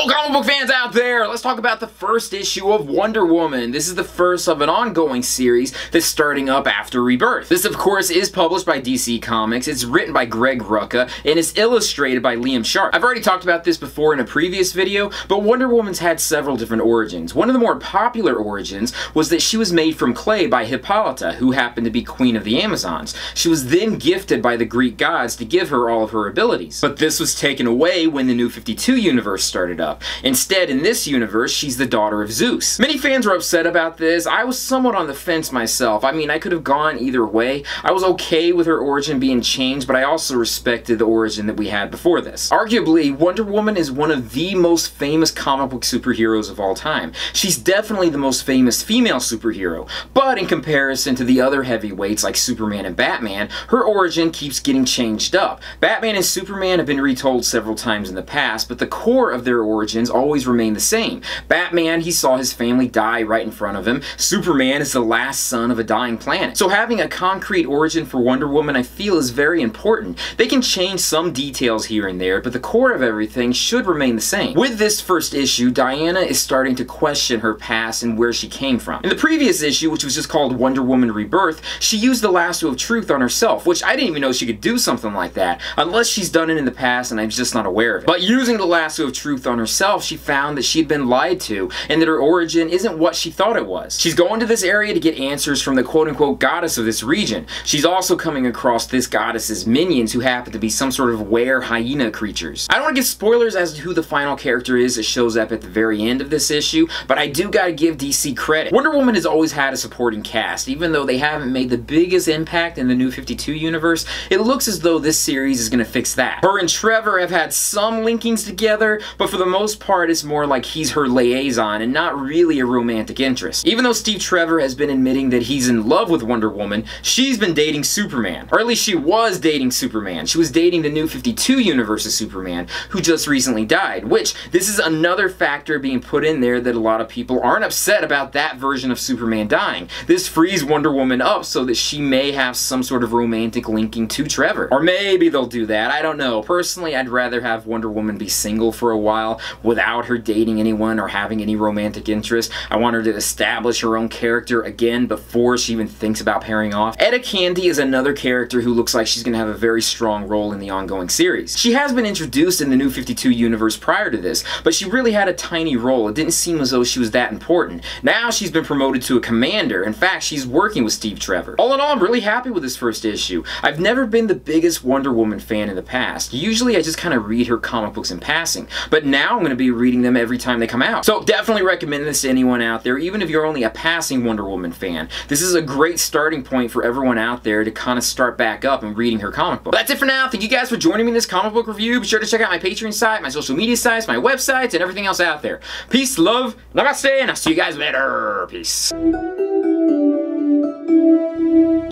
Hello comic book fans out there! Let's talk about the first issue of Wonder Woman. This is the first of an ongoing series that's starting up after Rebirth. This of course is published by DC Comics, it's written by Greg Rucka, and is illustrated by Liam Sharp. I've already talked about this before in a previous video, but Wonder Woman's had several different origins. One of the more popular origins was that she was made from clay by Hippolyta, who happened to be Queen of the Amazons. She was then gifted by the Greek gods to give her all of her abilities. But this was taken away when the New 52 universe started up. Instead, in this universe, she's the daughter of Zeus. Many fans were upset about this. I was somewhat on the fence myself. I mean, I could have gone either way. I was okay with her origin being changed, but I also respected the origin that we had before this. Arguably, Wonder Woman is one of the most famous comic book superheroes of all time. She's definitely the most famous female superhero, but in comparison to the other heavyweights like Superman and Batman, her origin keeps getting changed up. Batman and Superman have been retold several times in the past, but the core of their origins always remain the same. Batman, he saw his family die right in front of him. Superman is the last son of a dying planet. So having a concrete origin for Wonder Woman I feel is very important. They can change some details here and there, but the core of everything should remain the same. With this first issue, Diana is starting to question her past and where she came from. In the previous issue, which was just called Wonder Woman Rebirth, she used the lasso of truth on herself, which I didn't even know she could do something like that, unless she's done it in the past and I'm just not aware of it. But using the lasso of truth on herself, she found that she'd been lied to and that her origin isn't what she thought it was. She's going to this area to get answers from the quote-unquote goddess of this region. She's also coming across this goddess's minions who happen to be some sort of were hyena creatures. I don't want to give spoilers as to who the final character is that shows up at the very end of this issue, but I do gotta give DC credit. Wonder Woman has always had a supporting cast, even though they haven't made the biggest impact in the New 52 universe, it looks as though this series is gonna fix that. Her and Trevor have had some linkings together, but for the most part it's more like he's her liaison and not really a romantic interest. Even though Steve Trevor has been admitting that he's in love with Wonder Woman, she's been dating Superman. Or at least she was dating Superman. She was dating the New 52 universe of Superman, who just recently died, which this is another factor being put in there that a lot of people aren't upset about that version of Superman dying. This frees Wonder Woman up so that she may have some sort of romantic linking to Trevor. Or maybe they'll do that, I don't know. Personally, I'd rather have Wonder Woman be single for a while without her dating anyone or having any romantic interest. I want her to establish her own character again before she even thinks about pairing off. Etta Candy is another character who looks like she's going to have a very strong role in the ongoing series. She has been introduced in the New 52 universe prior to this, but she really had a tiny role. It didn't seem as though she was that important. Now she's been promoted to a commander. In fact, she's working with Steve Trevor. All in all, I'm really happy with this first issue. I've never been the biggest Wonder Woman fan in the past. Usually I just kind of read her comic books in passing, but now I'm going to be reading them every time they come out. So definitely recommend this to anyone out there, even if you're only a passing Wonder Woman fan. This is a great starting point for everyone out there to kind of start back up and reading her comic book. But that's it for now. Thank you guys for joining me in this comic book review. Be sure to check out my Patreon site, my social media sites, my websites, and everything else out there. Peace, love, namaste, and I'll see you guys later. Peace.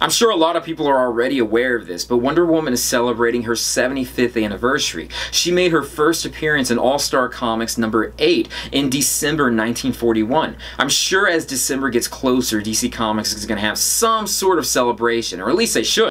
I'm sure a lot of people are already aware of this, but Wonder Woman is celebrating her 75th anniversary. She made her first appearance in All-Star Comics number 8 in December 1941. I'm sure as December gets closer, DC Comics is going to have some sort of celebration, or at least they should.